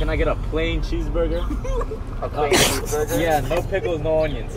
Can I get a plain cheeseburger? A plain cheeseburger? Yeah, no pickles, no onions.